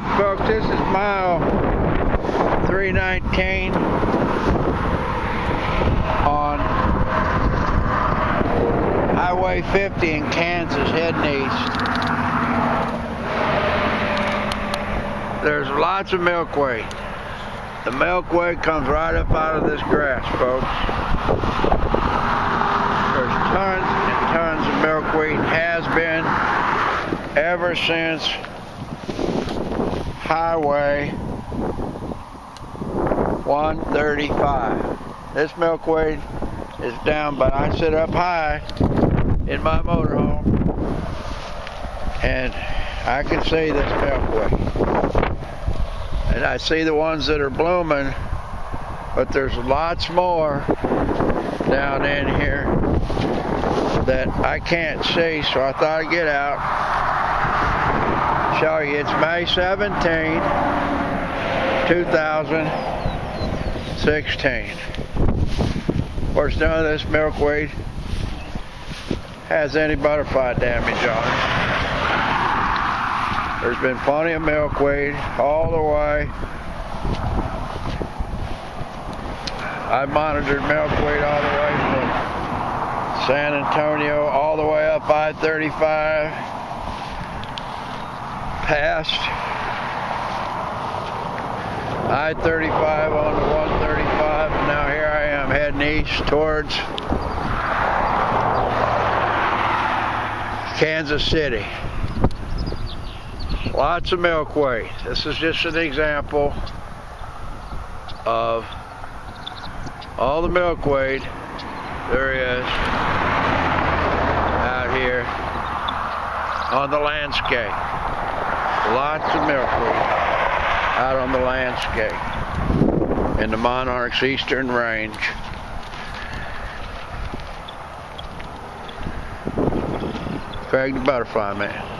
Alright folks, this is mile 319 on Highway 50 in Kansas heading east. There's lots of milkweed. The milkweed comes right up out of this grass, folks. There's tons and tons of milkweed. Has been ever since Highway 135. This milkweed is down, but I sit up high in my motorhome and I can see this milkweed. And I see the ones that are blooming, but there's lots more down in here that I can't see, so I thought I'd get out, show you. It's May 17, 2016. Of course, none of this milkweed has any butterfly damage on it. There's been plenty of milkweed all the way. I monitored milkweed all the way from San Antonio all the way up I-35 past I-35 on to 135 and now here I am heading east towards Kansas City. Lots of milkweed. This is just an example of all the milkweed there is out here on the landscape. Lots of milkweed out on the landscape in the Monarch's Eastern Range. Craig the Butterfly Man.